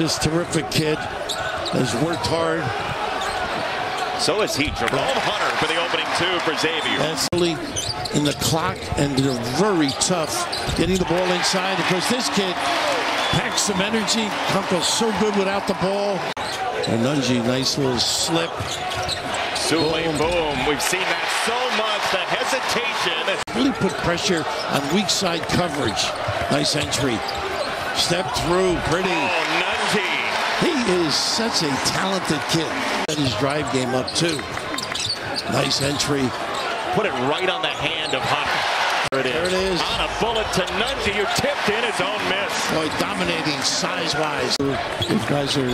This terrific kid has worked hard. So is he. Jerome Hunter for the opening two for Xavier. Really in the clock, and they're very tough getting the ball inside. Of course, this kid packs some energy. Kunkel's so good without the ball. And Nunge, nice little slip. Souley Boum. We've seen that so much. The hesitation. Really put pressure on weak side coverage. Nice entry. Step through, pretty. Oh, is such a talented kid. Got his drive game up too. Nice entry. Put it right on the hand of Hunter. There it is. There it is. On a bullet to Nunge, who tipped in his own miss. Boy, dominating size-wise. These guys are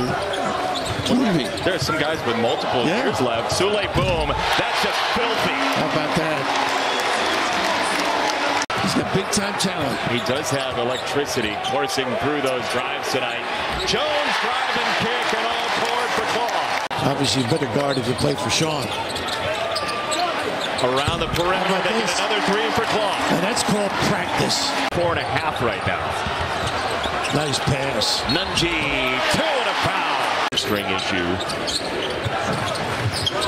moving. There's some guys with multiple Yeah. years left. Souley Boum. That's just filthy. How about that? He's big-time talent. He does have electricity coursing through those drives tonight. Jones drive and kick and all toward for Claw. Obviously, you better guard if you play for Sean. Around the perimeter, How they get another three for Claw. And that's called practice. Four and a half right now. Nice pass. Nunge, two and a foul. String issue.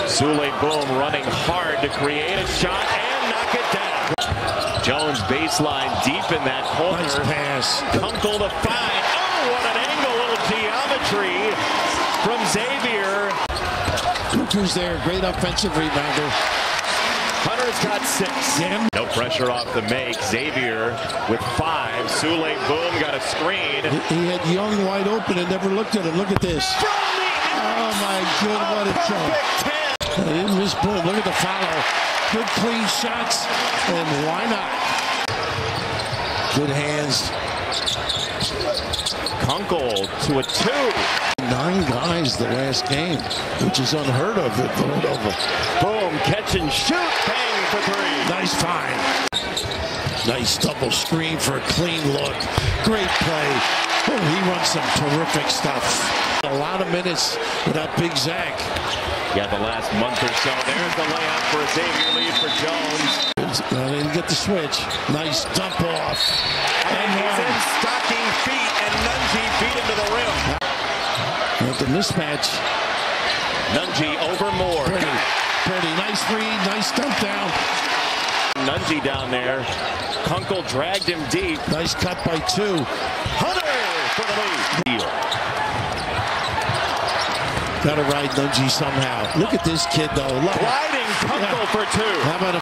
Souley Boum running hard to create a shot and knock it down. Jones baseline deep in that corner. Nice pass. Kunkel to find. Oh, what an angle, little geometry from Xavier. Cooper's there. Great offensive rebounder. Hunter's got six. Damn. No pressure off the make. Xavier with five. Souley Boum got a screen. He had Young wide open and never looked at him. Look at this. Oh, my good. What a jump. Perfect 10. Miss boom. Look at the follow. Good clean shots. And why not? Good hands. Kunkel to a two. Nine guys the last game, which is unheard of at Villanova. Boum, catch and shoot. Bang for three. Nice find. Nice double screen for a clean look. Great play. Oh, he runs some terrific stuff. A lot of minutes without Big Zach. Yeah, the last month or so. There's the layup for a Xavier lead for Jones. Uh, didn't get the switch. Nice dump off. And he's in stocking feet, and Nunge beat him to the rim. With the mismatch. Nunge over Moore. Pretty. Pretty. Nice read. Nice dump down. Nunge down there. Kunkel dragged him deep. Nice cut by two. Hunter for the lead. Got to ride Nunge somehow. Look at this kid, though. Gliding Kunkel for two. How about a